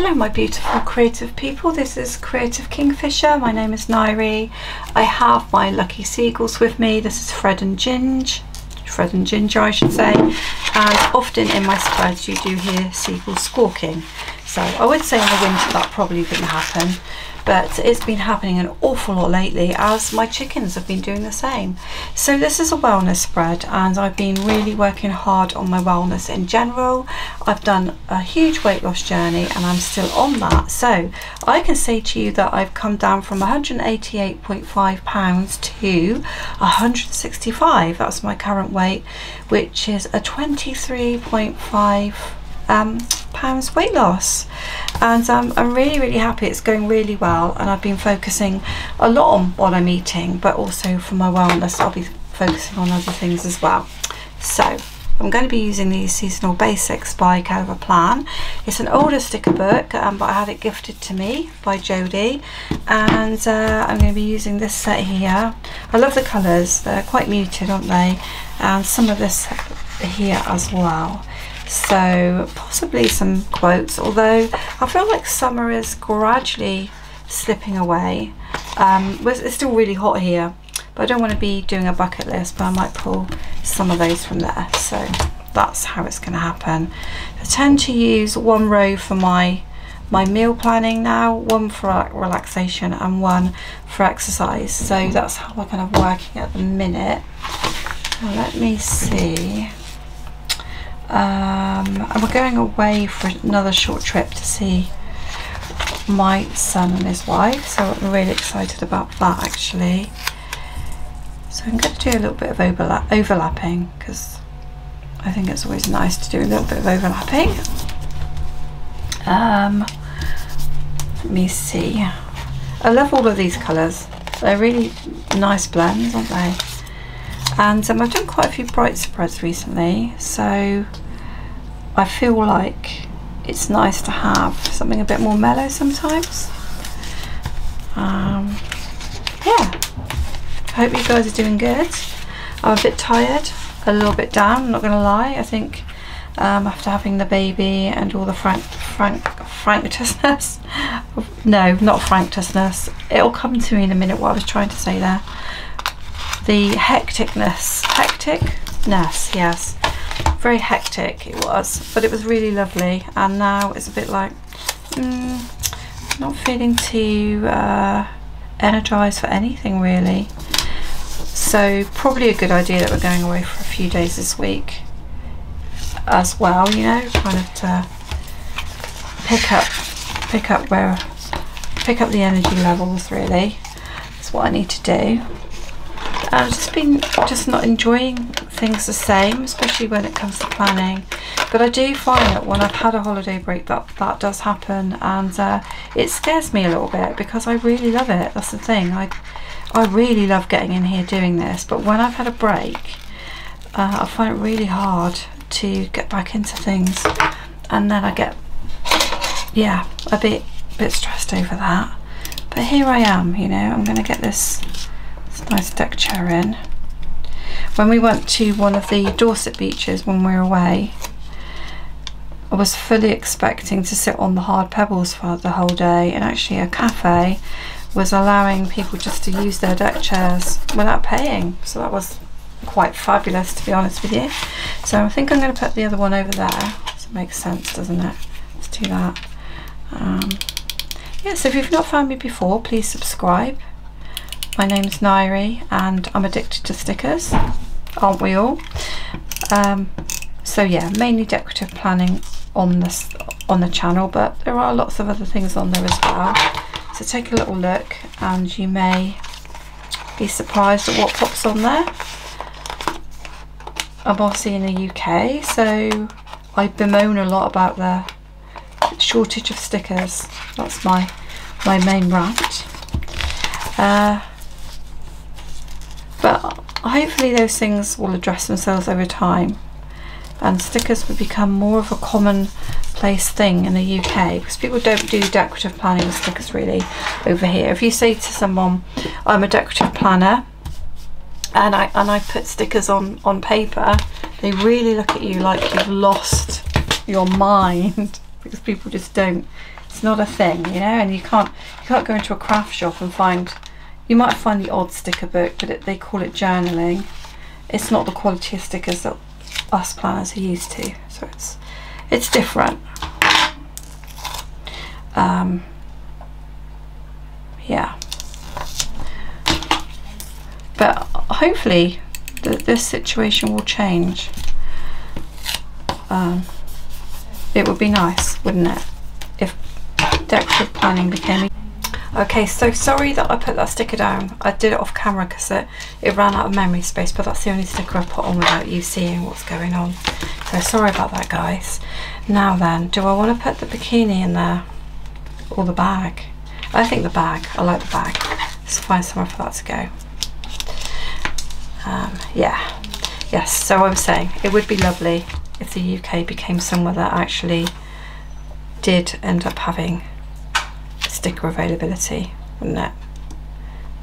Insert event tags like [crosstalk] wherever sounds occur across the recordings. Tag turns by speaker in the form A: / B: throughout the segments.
A: Hello my beautiful creative people, this is Creative Kingfisher, my name is Nairi. I have my lucky seagulls with me, this is Fred and Ginge, Fred and Ginger I should say, and often in my spreads you do hear seagulls squawking. So I would say in the winter that probably wouldn't happen, but it's been happening an awful lot lately as my chickens have been doing the same. So this is a wellness spread and I've been really working hard on my wellness in general. I've done a huge weight loss journey and I'm still on that. So I can say to you that I've come down from 188.5 pounds to 165. That's my current weight, which is a 23.5 um, pounds weight loss and um, I'm really really happy it's going really well and I've been focusing a lot on what I'm eating but also for my wellness I'll be focusing on other things as well so I'm going to be using the Seasonal Basics by Kellofaplan. It's an older sticker book, um, but I had it gifted to me by Jodie, and uh, I'm going to be using this set here. I love the colours, they're quite muted, aren't they? And some of this here as well so possibly some quotes although I feel like summer is gradually slipping away. Um, it's still really hot here but I don't want to be doing a bucket list but I might pull some of those from there. So that's how it's going to happen. I tend to use one row for my my meal planning now one for relaxation and one for exercise. So that's how we're kind of working at the minute. Now let me see um, and we're going away for another short trip to see my son and his wife so I'm really excited about that actually. So I'm going to do a little bit of overlap overlapping because I think it's always nice to do a little bit of overlapping. Um, let me see. I love all of these colours. They're really nice blends aren't they and um, I've done quite a few bright spreads recently so I feel like it's nice to have something a bit more mellow sometimes. Um, yeah. Hope you guys are doing good. I'm a bit tired a little bit down I'm not gonna lie. I think um, after having the baby and all the frank frank frankness no not frankness it'll come to me in a minute what I was trying to say there the hecticness hecticness yes. Very hectic it was but it was really lovely. And now it's a bit like mm, not feeling too uh, energized for anything really. So probably a good idea that we're going away for a few days this week as well you know kind of to pick up pick up where pick up the energy levels really. That's what I need to do I've just been just not enjoying things the same, especially when it comes to planning. But I do find that when I've had a holiday break that that does happen and uh, it scares me a little bit because I really love it. That's the thing. I, I really love getting in here doing this but when I've had a break uh, I find it really hard to get back into things and then I get yeah a bit bit stressed over that but here I am you know I'm gonna get this nice deck chair in. When we went to one of the Dorset beaches when we were away, I was fully expecting to sit on the hard pebbles for the whole day and actually a cafe was allowing people just to use their deck chairs without paying. So that was quite fabulous to be honest with you. So I think I'm going to put the other one over there. So it makes sense doesn't it? Let's do that. Um, yeah so if you've not found me before please subscribe my name's Nairi and I'm addicted to stickers, aren't we all? Um, so yeah, mainly decorative planning on this on the channel, but there are lots of other things on there as well. So take a little look and you may be surprised at what pops on there. I'm obviously in the UK, so I bemoan a lot about the shortage of stickers. That's my my main rant. Uh, hopefully those things will address themselves over time and stickers will become more of a commonplace thing in the UK because people don't do decorative planning with stickers really over here. If you say to someone, I'm a decorative planner and I, and I put stickers on, on paper, they really look at you like you've lost your mind [laughs] because people just don't it's not a thing, you know, and you can't you can't go into a craft shop and find you might find the odd sticker book, but it, they call it journaling. It's not the quality of stickers that us planners are used to, so it's it's different. Um, yeah, but hopefully the, this situation will change. Um, it would be nice, wouldn't it, if decorative planning became Okay, so sorry that I put that sticker down. I did it off camera because it, it ran out of memory space, but that's the only sticker I put on without you seeing what's going on. So sorry about that, guys. Now then, do I want to put the bikini in there? Or the bag? I think the bag. I like the bag. Let's find somewhere for that to go. Um, yeah. Yes, so I'm saying it would be lovely if the UK became somewhere that actually did end up having sticker availability, wouldn't it?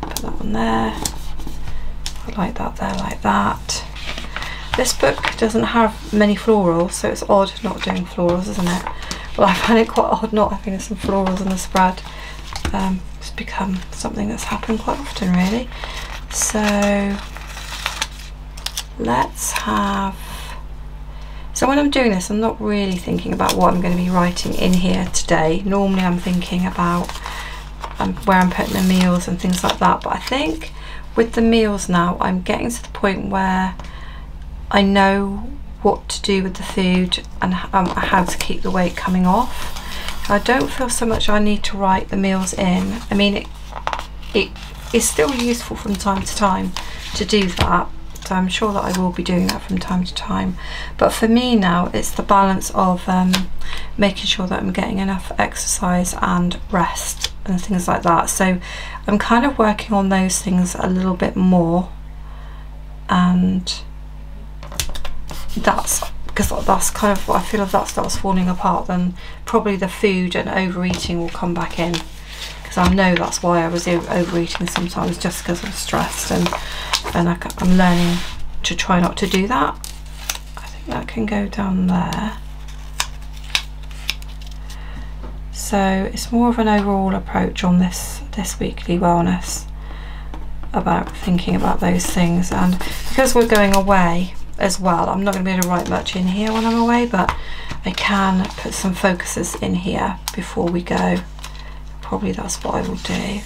A: Put that one there. Like that there, like that. This book doesn't have many florals, so it's odd not doing florals, isn't it? Well, I find it quite odd not having some florals in the spread. Um, it's become something that's happened quite often, really. So let's have so when I'm doing this, I'm not really thinking about what I'm going to be writing in here today. Normally I'm thinking about um, where I'm putting the meals and things like that. But I think with the meals now, I'm getting to the point where I know what to do with the food and um, how to keep the weight coming off. I don't feel so much I need to write the meals in. I mean, it, it is still useful from time to time to do that, I'm sure that I will be doing that from time to time. But for me now it's the balance of um, making sure that I'm getting enough exercise and rest and things like that. So I'm kind of working on those things a little bit more. And that's because that's kind of I feel if that starts falling apart then probably the food and overeating will come back in because I know that's why I was overeating sometimes just because I'm stressed and and I, I'm learning to try not to do that. I think that can go down there. So it's more of an overall approach on this this weekly wellness about thinking about those things and because we're going away as well I'm not going to be able to write much in here when I'm away but I can put some focuses in here before we go probably that's what I will do.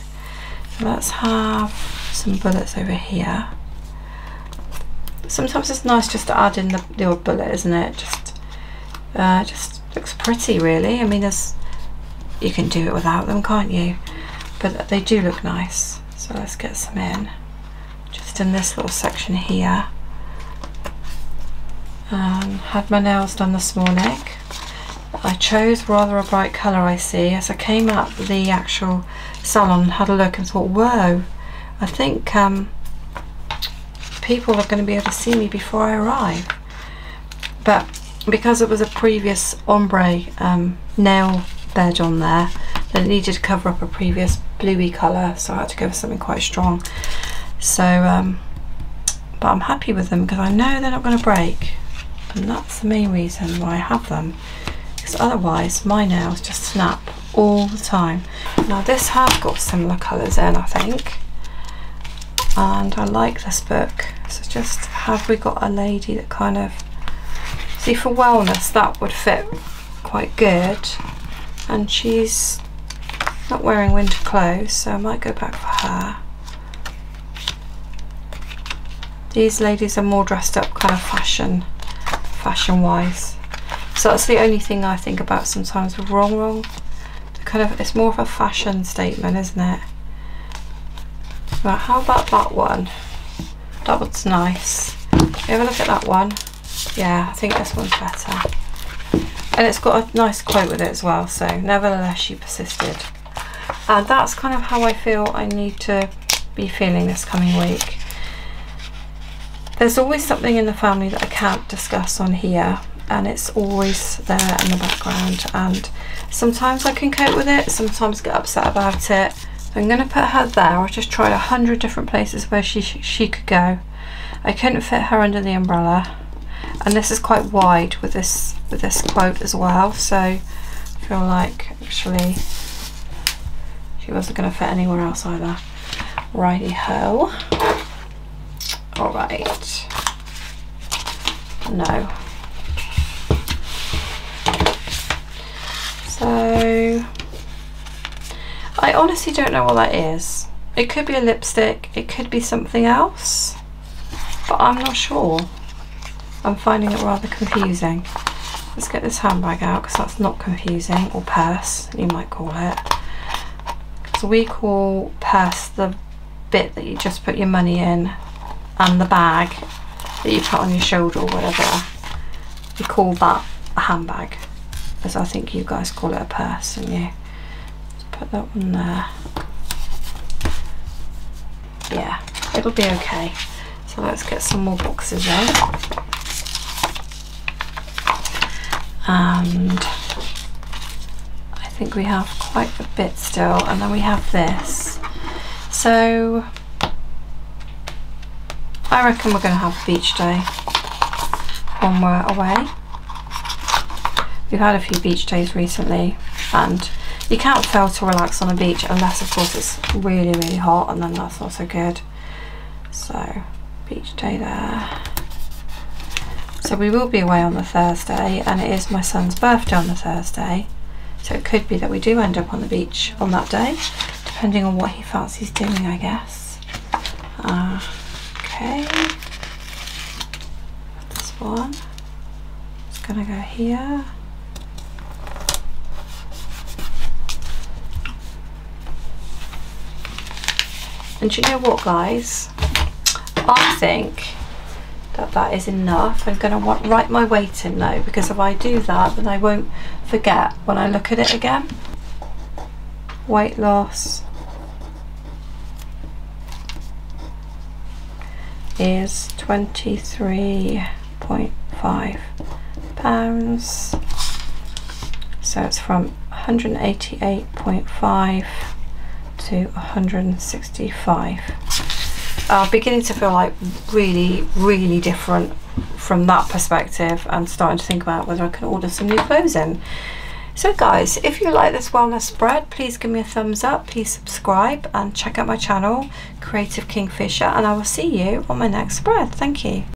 A: So let's have some bullets over here. Sometimes it's nice just to add in the, the odd bullet isn't it? Just uh, just looks pretty really. I mean there's you can do it without them can't you? But they do look nice. So let's get some in. Just in this little section here. Um, had my nails done this morning I chose rather a bright colour I see as I came up the actual salon had a look and thought whoa I think um, people are going to be able to see me before I arrive. But because it was a previous ombre um, nail bed on there, then it needed to cover up a previous bluey colour, so I had to go for something quite strong. So, um, but I'm happy with them because I know they're not going to break. And that's the main reason why I have them. Because otherwise my nails just snap all the time. Now this has got similar colours in I think. And I like this book. So just have we got a lady that kind of see for wellness that would fit quite good. And she's not wearing winter clothes so I might go back for her. These ladies are more dressed up kind of fashion fashion wise so that's the only thing I think about sometimes with wrong wrong kind of it's more of a fashion statement isn't it Right, how about that one? That one's nice. Have a look at that one. Yeah, I think this one's better. And it's got a nice quote with it as well, so nevertheless she persisted. And that's kind of how I feel I need to be feeling this coming week. There's always something in the family that I can't discuss on here and it's always there in the background and sometimes I can cope with it, sometimes get upset about it so I'm going to put her there. I just tried a hundred different places where she she could go. I couldn't fit her under the umbrella, and this is quite wide with this with this quote as well. So I feel like actually she wasn't going to fit anywhere else either. Righty ho. All right. No. So I honestly don't know what that is. It could be a lipstick, it could be something else, but I'm not sure. I'm finding it rather confusing. Let's get this handbag out because that's not confusing, or purse, you might call it. So we call purse the bit that you just put your money in and the bag that you put on your shoulder or whatever. We call that a handbag, as I think you guys call it a purse, and you put that one there. Yeah, it'll be okay. So let's get some more boxes in. And I think we have quite a bit still, and then we have this. So I reckon we're going to have a beach day when we're away. We've had a few beach days recently and you can't fail to relax on a beach unless of course it's really really hot and then that's not so good. So beach day there. So we will be away on the Thursday and it is my son's birthday on the Thursday. So it could be that we do end up on the beach on that day, depending on what he fancies doing I guess. Uh, okay. This one. It's gonna go here. And you know what guys? I think that that is enough. I'm going to want write my weight in though because if I do that then I won't forget when I look at it again. Weight loss is 23.5 pounds. So it's from 188.5 to 165. I'm beginning to feel like really, really different from that perspective and starting to think about whether I can order some new clothes in. So guys, if you like this wellness spread, please give me a thumbs up, please subscribe and check out my channel, Creative Kingfisher, and I will see you on my next spread. Thank you.